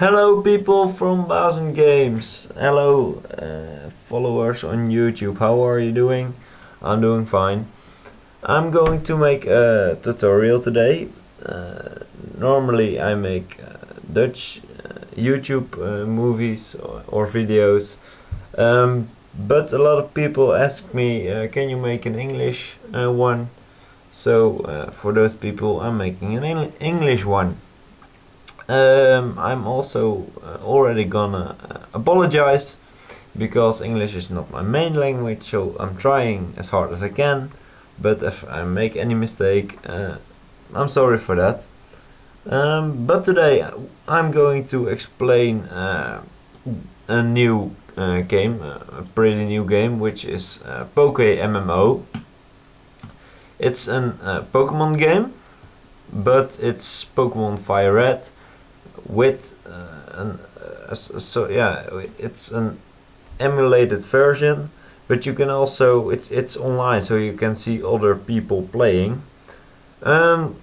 Hello people from Bazen Games. Hello uh, followers on YouTube. How are you doing? I'm doing fine. I'm going to make a tutorial today. Uh, normally I make uh, Dutch uh, YouTube uh, movies or, or videos. Um, but a lot of people ask me, uh, can you make an English one? So for those people I'm making an English one. Um, I'm also uh, already gonna uh, apologize because English is not my main language, so I'm trying as hard as I can. But if I make any mistake, uh, I'm sorry for that. Um, but today I'm going to explain uh, a new uh, game, a pretty new game, which is uh, Poke MMO. It's a Pokemon game, but it's Pokemon Fire Red with uh, an uh, so yeah it's an emulated version but you can also it's it's online so you can see other people playing. Um,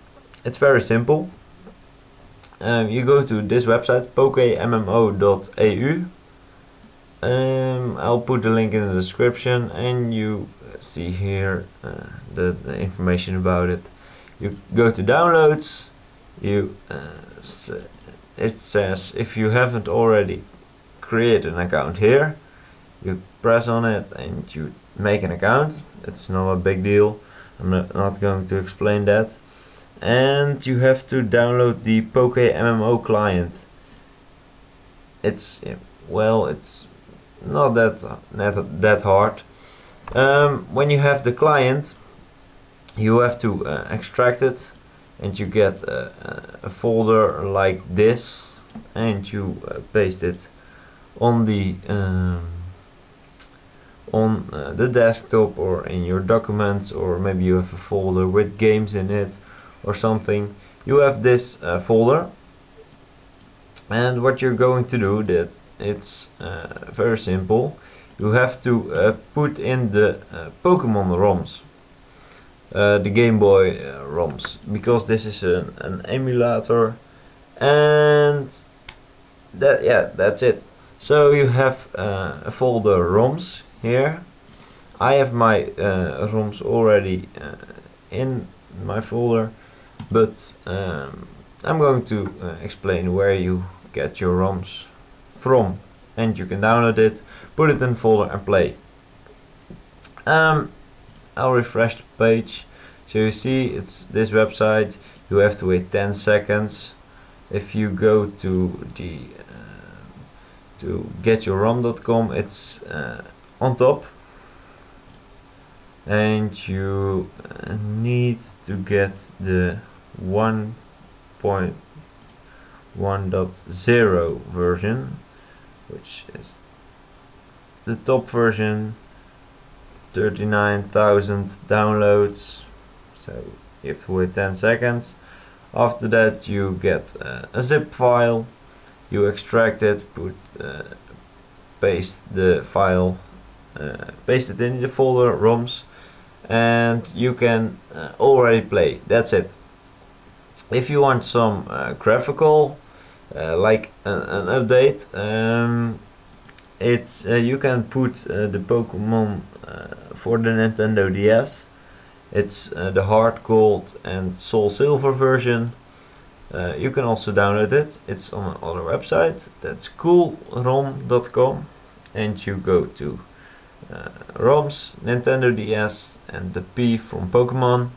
it's very simple. Um, you go to this website pokemmo.eu um, I'll put the link in the description and you see here uh, the, the, information about it. You go to downloads you uh, it says if you haven't already created an account here you press on it and you make an account. It's not a big deal. I'm not, not going to explain that. And you have to download the Poke MMO client. It's well it's not that that, that hard. Um, when you have the client you have to uh, extract it and you get a, a folder like this and you uh, paste it on the um, on uh, the desktop or in your documents or maybe you have a folder with games in it or something. You have this uh, folder and what you're going to do that it's uh, very simple. You have to uh, put in the uh, Pokemon ROMs the Game Boy uh, ROMs. Because this is an, an emulator. And that yeah that's it. So you have uh, a folder ROMs here. I have my ROMs already in my folder. But um, I'm going to explain where you get your ROMs from. And you can download it put it in folder and play. Um, I'll refresh the page. So you see it's this website. You have to wait 10 seconds. If you go to the uh, to getyourrom.com it's uh, on top. And you uh, need to get the 1.1.0 version which is the top version 39,000 downloads so if wait 10 seconds. After that you get uh, a zip file. You extract it put uh, paste the file uh, paste it in the folder ROMs and you can uh, already play. That's it. If you want some uh, graphical uh, like an, an update um, it's you can put the Pokemon for the Nintendo DS it's uh, the Heart Gold and soul silver version. Uh, you can also download it. It's on another website. That's coolrom.com and you go to uh, ROMs, Nintendo DS and the P from Pokemon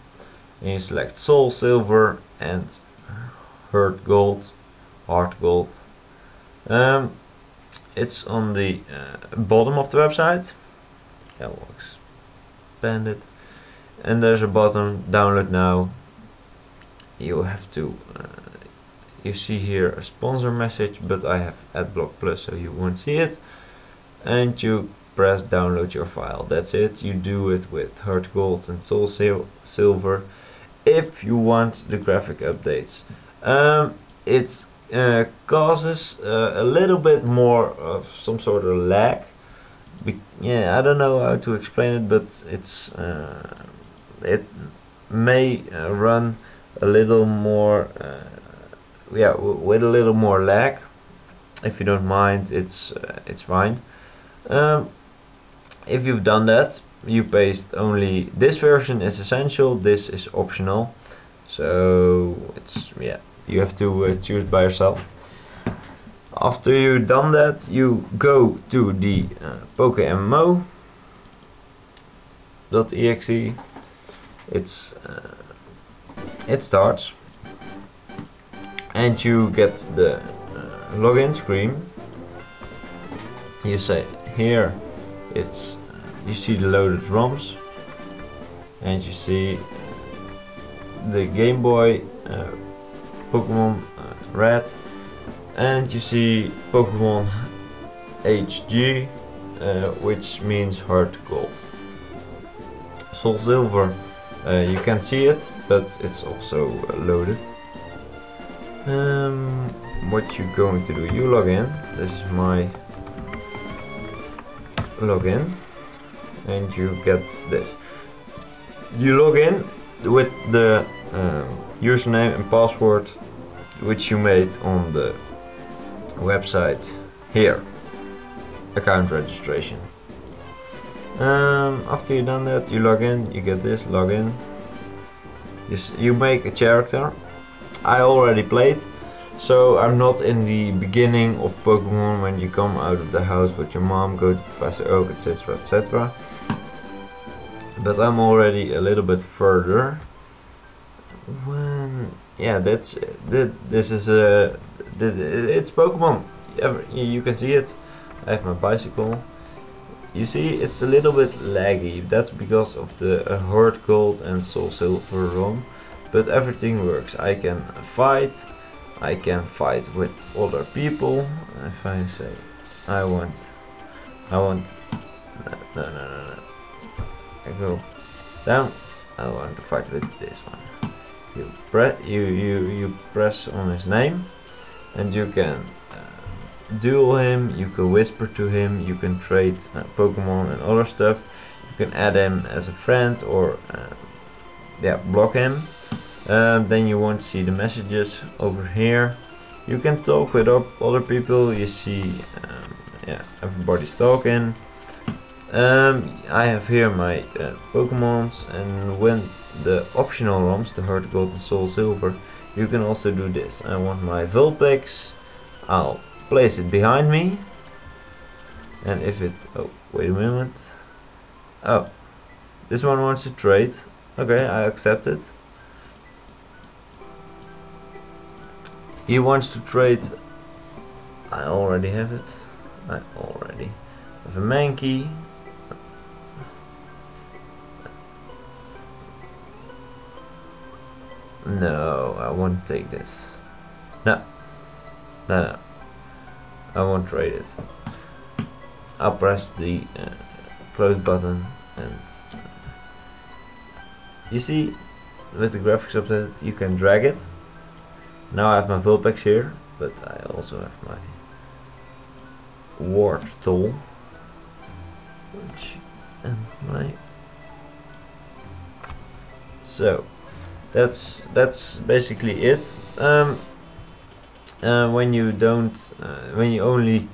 and you select soul silver and Heart Gold Heart Gold. Um, it's on the uh, bottom of the website. I will expand it. And there's a button, download now. You have to, uh, you see here a sponsor message, but I have AdBlock Plus so you won't see it. And you press download your file. That's it. You do it with Heart Gold and Soul Sil Silver if you want the graphic updates. Um, it's uh, causes uh, a little bit more of some sort of lag. Be yeah, I don't know how to explain it, but it's uh, it may uh, run a little more, uh, yeah, with a little more lag. if you don't mind, it's uh, it's fine. Um, if you've done that, you paste only this version is essential, this is optional. So it's yeah, you have to uh, choose by yourself. After you've done that, you go to the uh, PokeMMO.exe. It's uh, it starts, and you get the uh, login screen. You say here, it's uh, you see the loaded ROMs, and you see the Game Boy, uh, Pokemon uh, Red, and you see Pokemon HG, uh, which means Heart Gold. Soul Silver, uh, you can see it, but it's also loaded. Um, what you're going to do, you log in. This is my login, and you get this. You log in with the um, username and password which you made on the website here. Account registration. Um, after you've done that you log in you get this login you, you make a character. I already played so I'm not in the beginning of Pokemon when you come out of the house with your mom go to Professor Oak etc etc but I'm already a little bit further. When yeah that's that this is a it's Pokemon. You can see it. I have my bicycle. You see it's a little bit laggy. That's because of the uh, Heart Gold and Soul Silver ROM but everything works. I can fight. I can fight with other people. If I say I want I want no no no, no. I go down. I want to fight with this one. You press you you you press on his name, and you can uh, duel him. You can whisper to him. You can trade uh, Pokemon and other stuff. You can add him as a friend or uh, yeah block him. Um, then you won't see the messages over here. You can talk with other people. You see, um, yeah, everybody's talking. Um, I have here my uh, Pokemons and when the optional ROMs, the Heart Gold and Soul Silver, you can also do this. I want my Vulpix, I'll place it behind me. And if it, oh wait a moment, oh this one wants to trade, okay I accept it. He wants to trade, I already have it, I already have a Mankey, No, I won't take this. No. No, no. I won't trade it. I'll press the uh, close button and uh, you see with the graphics updated you can drag it. Now I have my Vulpix here, but I also have my Ward tool which and my so that's that's basically it. Um, uh, when you don't, uh, when you only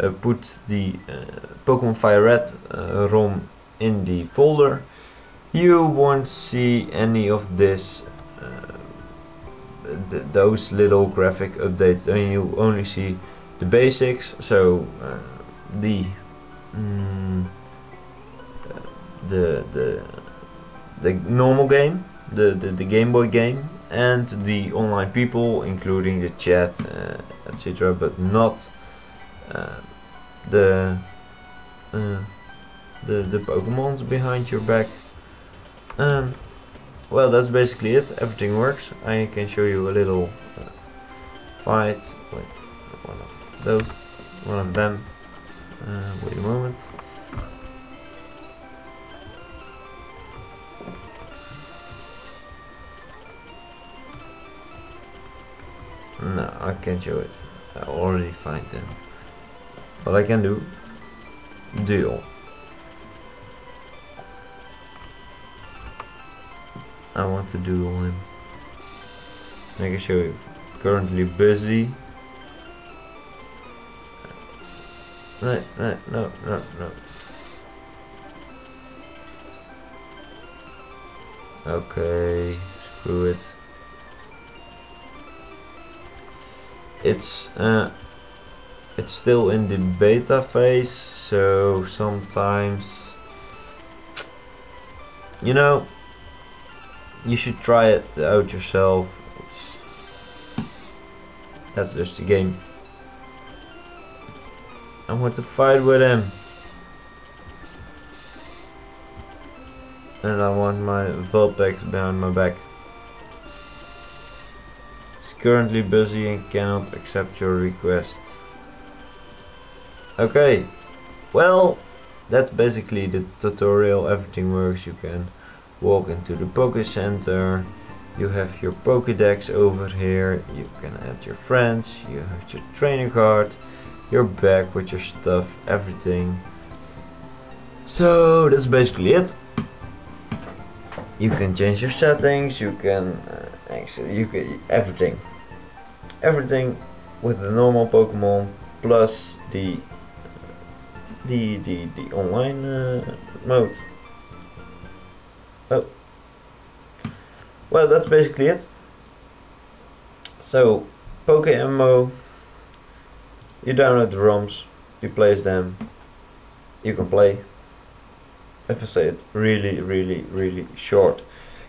uh, put the uh, Pokemon Fire Red uh, ROM in the folder, you won't see any of this, uh, th those little graphic updates. And you only see the basics, so the mm, the the the normal game the, the, the Game Boy game and the online people, including the chat, uh, etc., but not uh, the uh, the the Pokemons behind your back. Um, well, that's basically it. Everything works. I can show you a little uh, fight with one of those, one of them. Uh, wait a moment. No, I can't show it. I already find them. What I can do, duel. I want to duel him. I can show you. Currently busy. no, no, no, no, no. Okay, screw it. It's uh, it's still in the beta phase, so sometimes you know you should try it out yourself. It's that's just the game. I want to fight with him. And I want my Vulpix behind my back. Currently busy and cannot accept your request. Okay, well, that's basically the tutorial. Everything works. You can walk into the Poke Center. You have your Pokédex over here. You can add your friends. You have your trainer card. Your bag with your stuff, everything. So that's basically it you can change your settings you can uh, you can everything. Everything with the normal Pokemon plus the the the the online uh, mode. Oh. Well that's basically it. So Pokemon you download the ROMs you place them you can play. If I say it really really really short.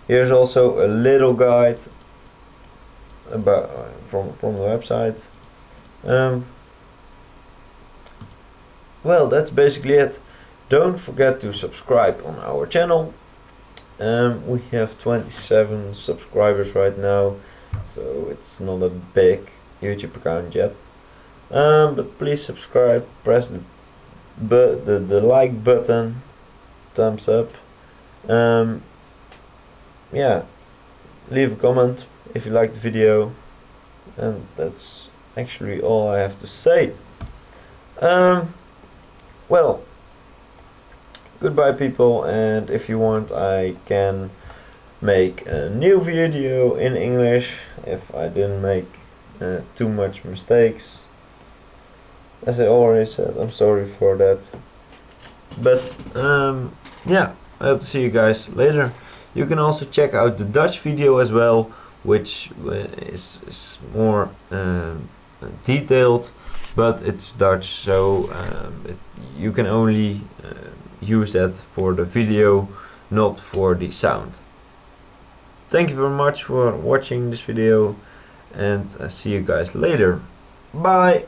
Here's also a little guide about from from the website. Um, well that's basically it. Don't forget to subscribe on our channel. Um, we have 27 subscribers right now so it's not a big YouTube account yet. Um, but please subscribe press the, the, the like button thumbs up. Um, yeah, leave a comment if you like the video. And that's actually all I have to say. Um, well, goodbye people and if you want I can make a new video in English if I didn't make uh, too much mistakes. As I already said, I'm sorry for that. But um, yeah, I hope to see you guys later. You can also check out the Dutch video as well, which uh, is, is more um, detailed, but it's Dutch, so um, it, you can only uh, use that for the video, not for the sound. Thank you very much for watching this video and uh, see you guys later. Bye!